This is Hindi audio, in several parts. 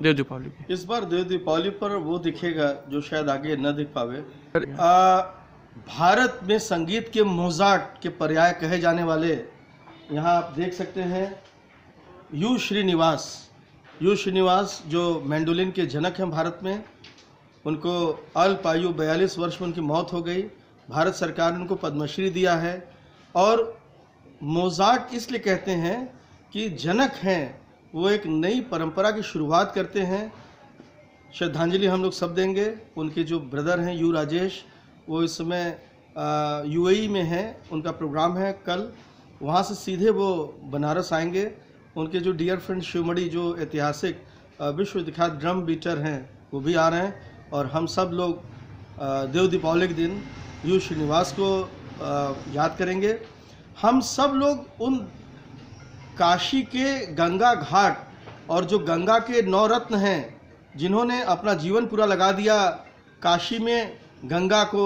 देव दीपावली इस बार देव दीपावली पर वो दिखेगा जो शायद आगे न दिख पावे। आ, भारत में संगीत के मोजाट के पर्याय कहे जाने वाले यहाँ आप देख सकते हैं यू श्रीनिवास। यू श्रीनिवास जो मैंडोलिन के जनक हैं भारत में उनको अल्प आयु बयालीस वर्ष में उनकी मौत हो गई। भारत सरकार ने उनको पद्मश्री दिया है और मोजाट इसलिए कहते हैं कि जनक हैं, वो एक नई परंपरा की शुरुआत करते हैं। श्रद्धांजलि हम लोग सब देंगे। उनके जो ब्रदर हैं, यू राजेश, वो इस समय यूएई में हैं। उनका प्रोग्राम है कल। वहाँ से सीधे वो बनारस आएँगे। उनके जो डियर फ्रेंड शिवमणि जो ऐतिहासिक विश्व विख्यात ड्रम बीटर हैं, वो भी आ रहे हैं। और हम सब लोग देव दीपावली के दिन यू श्रीनिवास को याद करेंगे। हम सब लोग उन काशी के गंगा घाट और जो गंगा के नौ रत्न हैं, जिन्होंने अपना जीवन पूरा लगा दिया काशी में गंगा को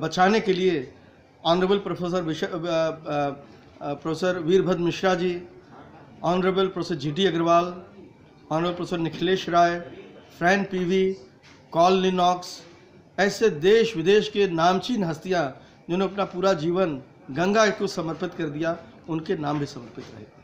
बचाने के लिए। Honourable professor professor Virbhadra Mishra ji honourable professor G D Agrawal honourable professor Nikhilesh Rai फ्रैन PV कॉल लिनॉक्स ऐसे देश विदेश के नामचीन हस्तियाँ, जिन्होंने अपना पूरा जीवन गंगा को समर्पित कर दिया, उनके नाम भी समर्पित रहे।